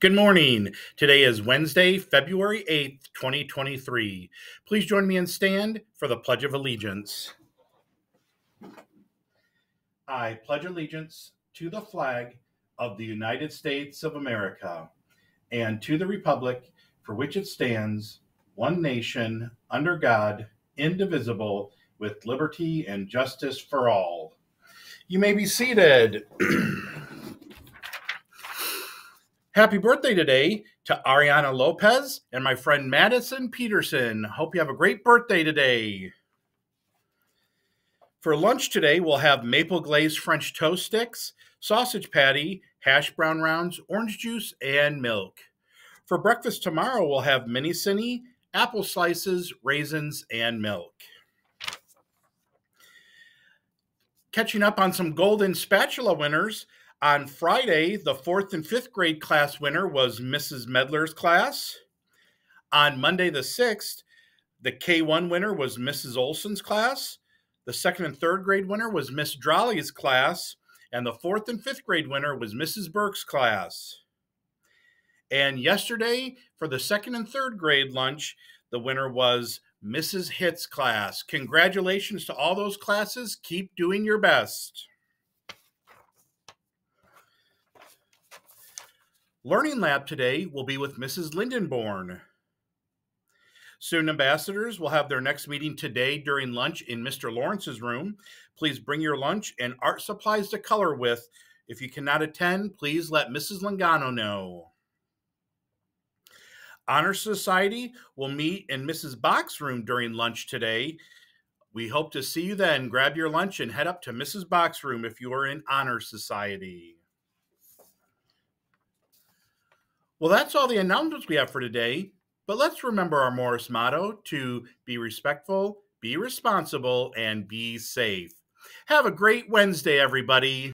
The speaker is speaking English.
Good morning. Today is Wednesday, February 8th, 2023. Please join me and stand for the Pledge of Allegiance. I pledge allegiance to the flag of the United States of America and to the Republic for which it stands, one nation, under God, indivisible, with liberty and justice for all. You may be seated. Happy birthday today to Ariana Lopez and my friend Madison Peterson. Hope you have a great birthday today. For lunch today, we'll have maple glazed French toast sticks, sausage patty, hash brown rounds, orange juice, and milk. For breakfast tomorrow, we'll have mini cine, apple slices, raisins, and milk. Catching up on some golden spatula winners, on Friday, the fourth and fifth grade class winner was Mrs. Medler's class. On Monday, the sixth, the K1 winner was Mrs. Olson's class. The second and third grade winner was Miss Drolley's class. And the fourth and fifth grade winner was Mrs. Burke's class. And yesterday, for the second and third grade lunch, the winner was Mrs. Hitt's class. Congratulations to all those classes. Keep doing your best. Learning Lab today will be with Mrs. Lindenborn. Student ambassadors will have their next meeting today during lunch in Mr. Lawrence's room. Please bring your lunch and art supplies to color with. If you cannot attend, please let Mrs. Langano know. Honor Society will meet in Mrs. Bach's room during lunch today. We hope to see you then. Grab your lunch and head up to Mrs. Bach's room if you are in Honor Society. Well, that's all the announcements we have for today. But let's remember our Morris motto to be respectful, be responsible, and be safe. Have a great Wednesday, everybody.